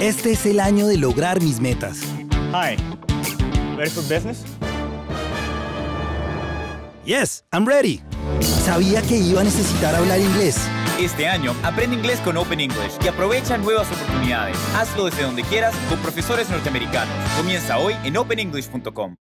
Este es el año de lograr mis metas. Hi. Ready for business? Yes, I'm ready. Sabía que iba a necesitar hablar inglés. Este año, aprende inglés con Open English y aprovecha nuevas oportunidades. Hazlo desde donde quieras con profesores norteamericanos. Comienza hoy en openenglish.com.